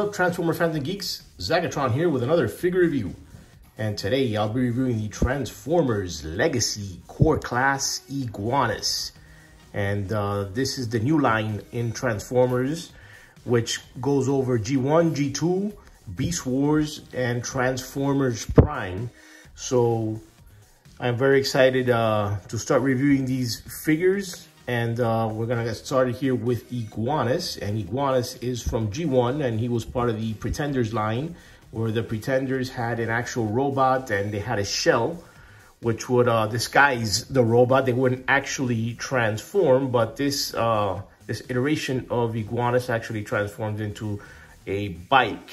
up, Transformer fans and geeks? Zagatron here with another figure review. And today I'll be reviewing the Transformers Legacy Core Class Iguanus. And uh, this is the new line in Transformers, which goes over G1, G2, Beast Wars, and Transformers Prime. So I'm very excited uh, to start reviewing these figures and uh, we're gonna get started here with Iguanus. And Iguanus is from G1 and he was part of the Pretenders line where the Pretenders had an actual robot and they had a shell which would uh, disguise the robot. They wouldn't actually transform, but this, uh, this iteration of Iguanus actually transformed into a bike.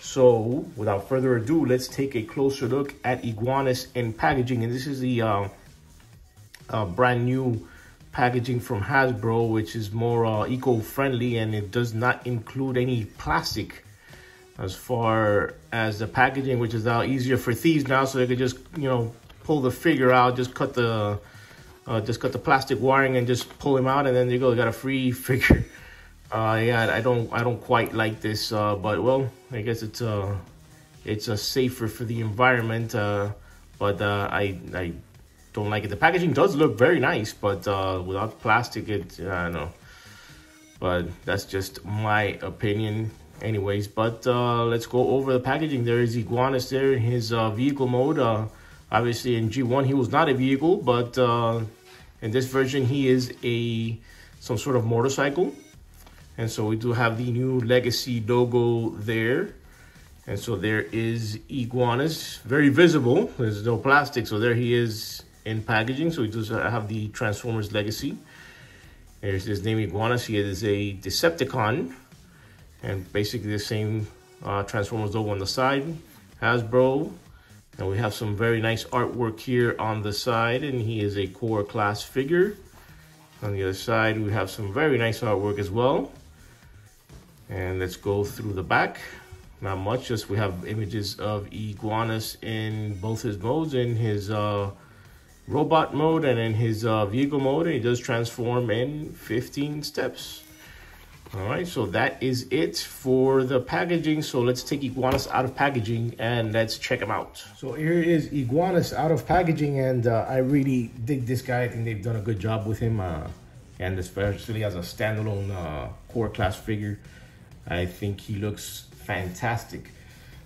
So without further ado, let's take a closer look at Iguanus in packaging. And this is the uh, uh, brand new packaging from Hasbro, which is more uh, eco-friendly and it does not include any plastic as far as the packaging, which is now easier for thieves now, so they could just, you know, pull the figure out, just cut the, uh, just cut the plastic wiring and just pull him out, and then you go, you got a free figure. Uh, yeah, I don't, I don't quite like this, uh, but well, I guess it's, uh, it's uh, safer for the environment, uh, but uh, I, I don't like it. The packaging does look very nice, but uh, without plastic, it, I don't know. But that's just my opinion anyways. But uh, let's go over the packaging. There is Iguanus there, in his uh, vehicle mode. Uh, obviously in G1, he was not a vehicle, but uh, in this version, he is a some sort of motorcycle. And so we do have the new Legacy logo there. And so there is Iguanus, very visible. There's no plastic, so there he is in packaging. So we just have the Transformers Legacy. There's this name Iguanus. He is a Decepticon. And basically the same uh, Transformers logo on the side. Hasbro. And we have some very nice artwork here on the side. And he is a core class figure. On the other side, we have some very nice artwork as well. And let's go through the back. Not much, just we have images of Iguanus in both his modes and his uh, robot mode and in his uh, vehicle mode. And he does transform in 15 steps. All right, so that is it for the packaging. So let's take Iguanus out of packaging and let's check him out. So here is Iguanus out of packaging and uh, I really dig this guy. I think they've done a good job with him. Uh, and especially as a standalone uh, core class figure, I think he looks fantastic.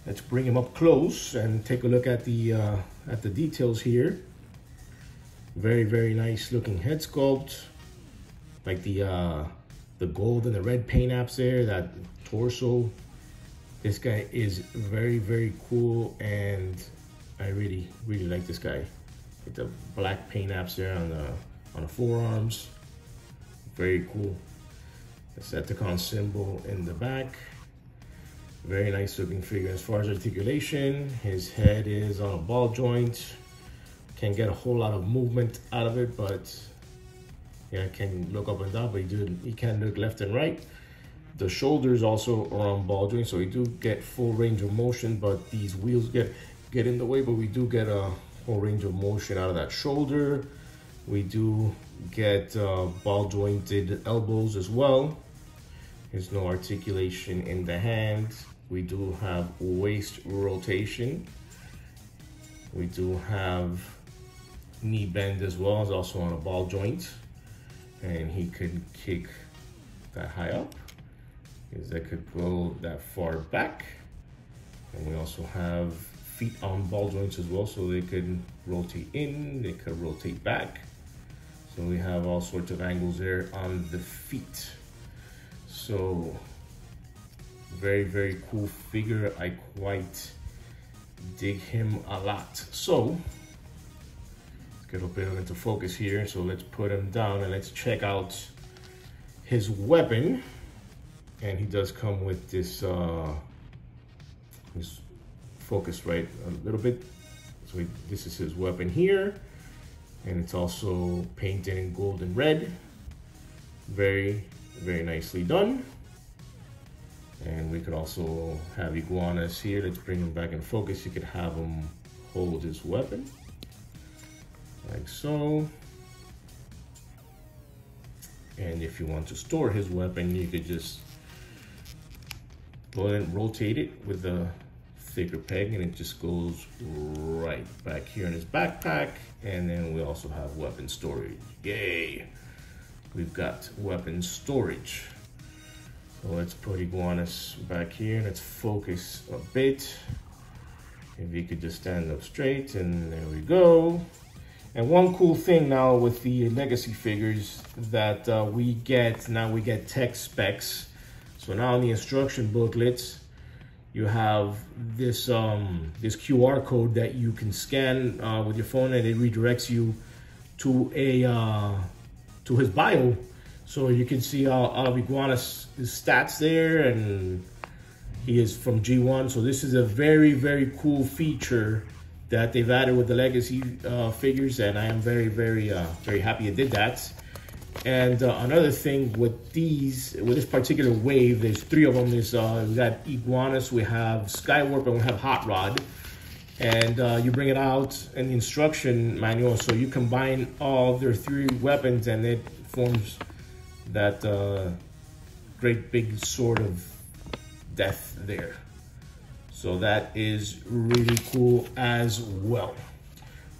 Let's bring him up close and take a look at the uh, at the details here. Very, very nice looking head sculpt. Like the uh, the gold and the red paint apps there, that torso. This guy is very, very cool and I really, really like this guy. With the black paint apps there on the on the forearms. Very cool. The Decepticon symbol in the back. Very nice looking figure. As far as articulation, his head is on a ball joint can get a whole lot of movement out of it, but yeah, can look up and down, but he, do, he can look left and right. The shoulders also are on ball joint, so we do get full range of motion, but these wheels get, get in the way, but we do get a whole range of motion out of that shoulder. We do get uh, ball jointed elbows as well. There's no articulation in the hand. We do have waist rotation. We do have knee bend as well. It's also on a ball joint. And he could kick that high up. Because that could go that far back. And we also have feet on ball joints as well. So they could rotate in, they could rotate back. So we have all sorts of angles there on the feet. So very, very cool figure. I quite dig him a lot. So get a bit into focus here. So let's put him down and let's check out his weapon. And he does come with this, uh, focus right a little bit. So he, this is his weapon here. And it's also painted in gold and red. Very, very nicely done. And we could also have Iguanus here. Let's bring him back in focus. You could have him hold his weapon like so. And if you want to store his weapon, you could just go ahead and rotate it with the thicker peg and it just goes right back here in his backpack. And then we also have weapon storage. Yay! We've got weapon storage. So let's put Iguanus back here. Let's focus a bit. If you could just stand up straight and there we go. And one cool thing now with the legacy figures that uh, we get, now we get tech specs. So now in the instruction booklets, you have this um, this QR code that you can scan uh, with your phone and it redirects you to a uh, to his bio. So you can see of Iguana's stats there and he is from G1. So this is a very, very cool feature that they've added with the legacy uh, figures, and I am very, very, uh, very happy it did that. And uh, another thing with these, with this particular wave, there's three of them. There's uh, we got Iguanus, we have Skywarp, and we have Hot Rod. And uh, you bring it out in the instruction manual, so you combine all their three weapons, and it forms that uh, great big sword of death there. So that is really cool as well.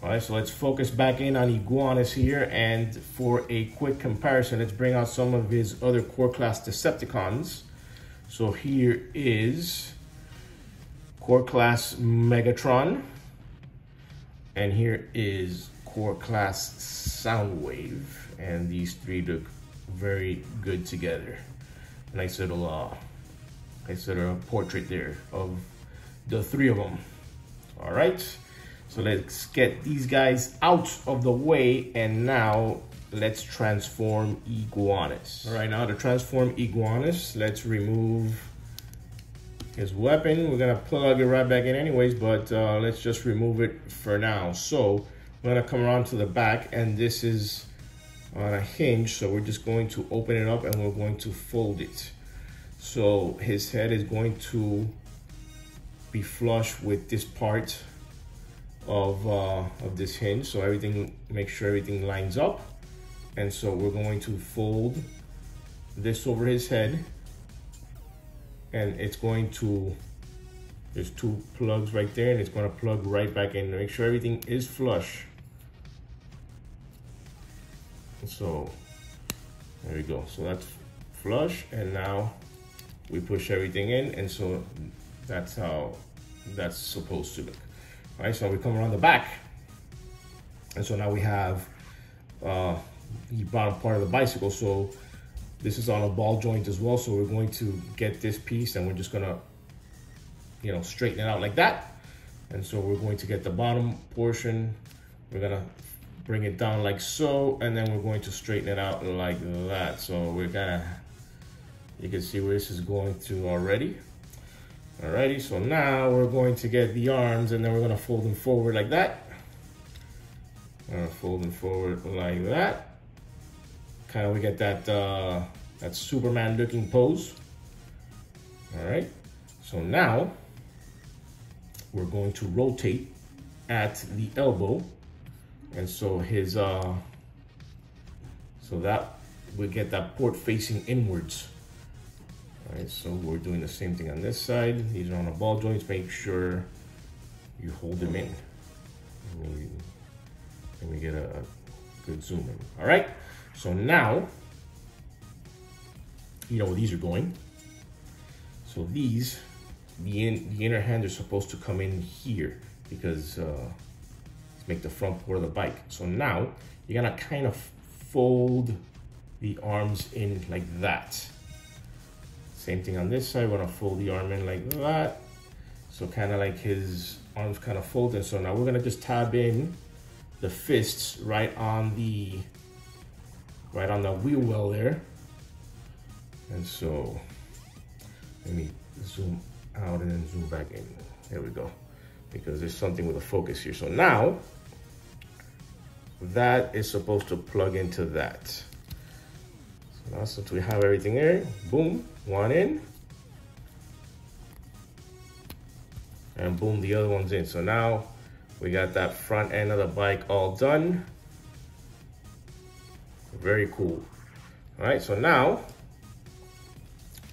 All right, so let's focus back in on Iguanus here. And for a quick comparison, let's bring out some of his other core class Decepticons. So here is core class Megatron. And here is core class Soundwave. And these three look very good together. Nice little, uh, nice little portrait there of the three of them. All right, so let's get these guys out of the way and now let's transform Iguanus. All right, now to transform Iguanus, let's remove his weapon. We're gonna plug it right back in anyways, but uh, let's just remove it for now. So we're gonna come around to the back and this is on a hinge. So we're just going to open it up and we're going to fold it. So his head is going to be flush with this part of, uh, of this hinge. So everything, make sure everything lines up. And so we're going to fold this over his head and it's going to, there's two plugs right there and it's gonna plug right back in. Make sure everything is flush. So there we go. So that's flush and now we push everything in and so that's how that's supposed to look. Right, so we come around the back. And so now we have uh, the bottom part of the bicycle. So this is on a ball joint as well. So we're going to get this piece and we're just gonna, you know, straighten it out like that. And so we're going to get the bottom portion. We're gonna bring it down like so, and then we're going to straighten it out like that. So we're gonna, you can see where this is going to already. Alrighty, so now we're going to get the arms and then we're gonna fold them forward like that. Gonna fold them forward like that. Kind of we get that uh, that Superman looking pose. All right, so now we're going to rotate at the elbow. And so his, uh, so that we get that port facing inwards. All right, so we're doing the same thing on this side. These are on the ball joints. Make sure you hold them in. Let me, let me get a, a good zoom in. All right, so now, you know where these are going. So these, the, in, the inner hand are supposed to come in here because uh, make the front part of the bike. So now you're gonna kind of fold the arms in like that. Same thing on this side, we're gonna fold the arm in like that. So kind of like his arms kind of folded. So now we're gonna just tab in the fists right on the, right on the wheel well there. And so, let me zoom out and then zoom back in. There we go. Because there's something with a focus here. So now, that is supposed to plug into that. So now since we have everything here, boom, one in. And boom, the other one's in. So now we got that front end of the bike all done. Very cool. All right, so now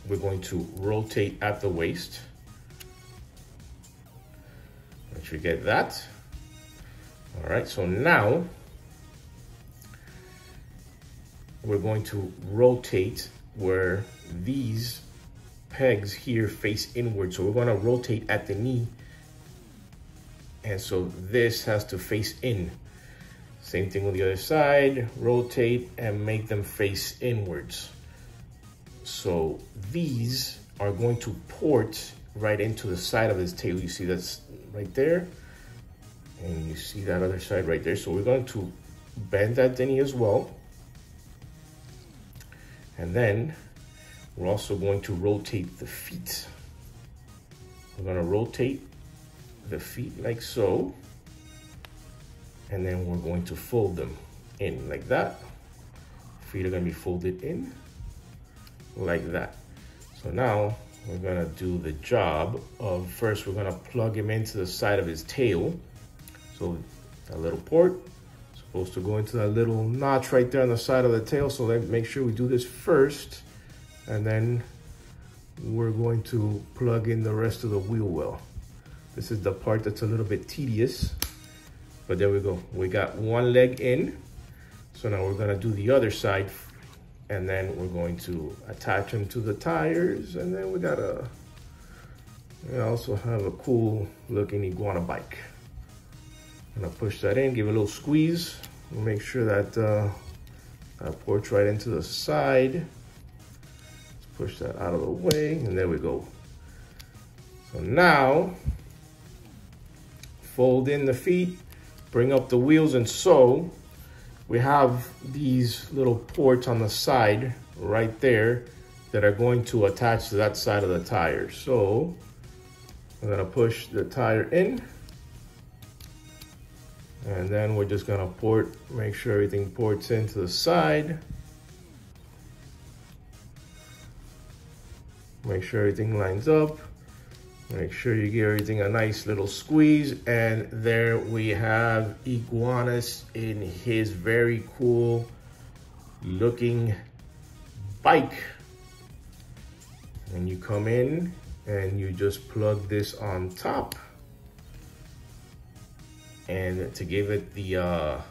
we're going to rotate at the waist. Make sure you get that. All right, so now we're going to rotate where these pegs here face inward. So we're gonna rotate at the knee. And so this has to face in. Same thing with the other side, rotate and make them face inwards. So these are going to port right into the side of this tail. You see that's right there. And you see that other side right there. So we're going to bend that knee as well. And then we're also going to rotate the feet. We're gonna rotate the feet like so. And then we're going to fold them in like that. Feet are gonna be folded in like that. So now we're gonna do the job of first we're gonna plug him into the side of his tail. So a little port supposed to go into that little notch right there on the side of the tail. So let make sure we do this first and then we're going to plug in the rest of the wheel well. This is the part that's a little bit tedious, but there we go. We got one leg in. So now we're gonna do the other side and then we're going to attach them to the tires and then we got a, we also have a cool looking iguana bike. I'm gonna push that in, give it a little squeeze, make sure that uh, that ports right into the side. Let's push that out of the way, and there we go. So now, fold in the feet, bring up the wheels, and so we have these little ports on the side right there that are going to attach to that side of the tire. So I'm gonna push the tire in and then we're just gonna port, make sure everything ports into the side. Make sure everything lines up. Make sure you give everything a nice little squeeze. And there we have Iguanus in his very cool looking bike. And you come in and you just plug this on top and to give it the uh,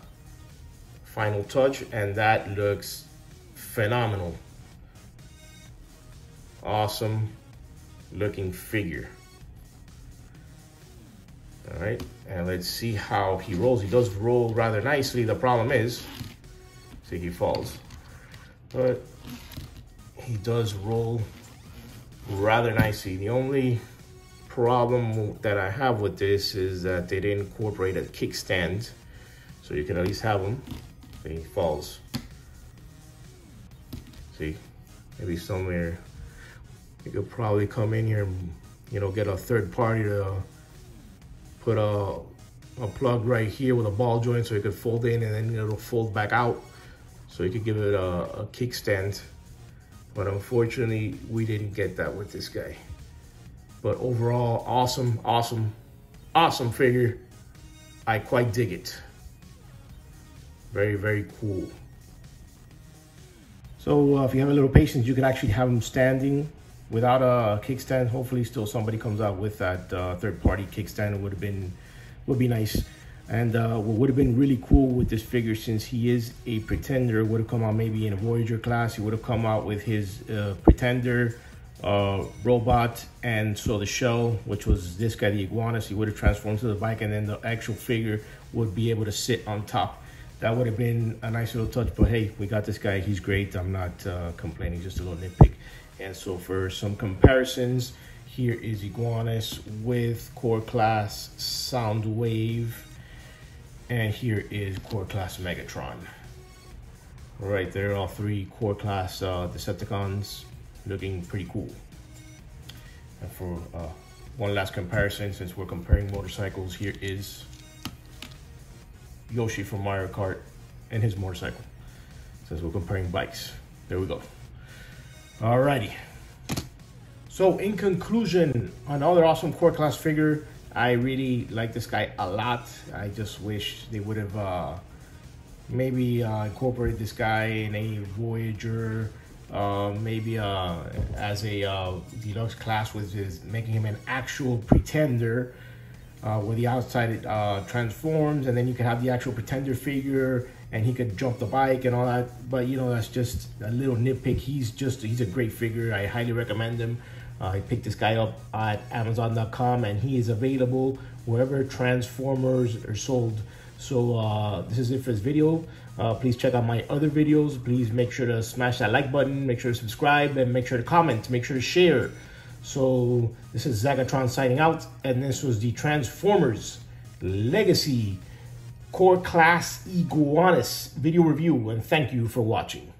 final touch and that looks phenomenal. Awesome looking figure. All right and let's see how he rolls. He does roll rather nicely. The problem is see he falls. But he does roll rather nicely. The only problem that I have with this is that they didn't incorporate a kickstand. So you can at least have them. See, he falls. See, maybe somewhere you could probably come in here and, you know, get a third party to put a, a plug right here with a ball joint so it could fold in and then it'll fold back out. So you could give it a, a kickstand. But unfortunately, we didn't get that with this guy. But overall, awesome, awesome, awesome figure. I quite dig it. Very, very cool. So uh, if you have a little patience, you can actually have them standing without a kickstand. Hopefully still somebody comes out with that uh, third party kickstand. It would have been, would be nice. And uh, what would have been really cool with this figure, since he is a pretender, would have come out maybe in a Voyager class. He would have come out with his uh, pretender uh, robot and so the shell, which was this guy, the Iguanus, he would have transformed to the bike and then the actual figure would be able to sit on top. That would have been a nice little touch, but hey, we got this guy. He's great. I'm not uh, complaining, just a little nitpick. And so for some comparisons, here is Iguanus with Core Class Soundwave. And here is Core Class Megatron. Right there, are all three Core Class uh, Decepticons looking pretty cool. And for uh, one last comparison, since we're comparing motorcycles, here is Yoshi from Mario Kart and his motorcycle. Since we're comparing bikes. There we go. Alrighty. So in conclusion, another awesome core class figure. I really like this guy a lot. I just wish they would have uh, maybe uh, incorporated this guy in a Voyager uh, maybe uh, as a uh, deluxe class, which is making him an actual pretender, uh, where the outside uh, transforms, and then you can have the actual pretender figure, and he could jump the bike and all that. But you know, that's just a little nitpick. He's just he's a great figure. I highly recommend him. Uh, I picked this guy up at Amazon.com, and he is available wherever Transformers are sold. So uh, this is it for this video. Uh, please check out my other videos. Please make sure to smash that like button, make sure to subscribe, and make sure to comment, make sure to share. So this is Zagatron signing out, and this was the Transformers Legacy Core Class Iguanus video review, and thank you for watching.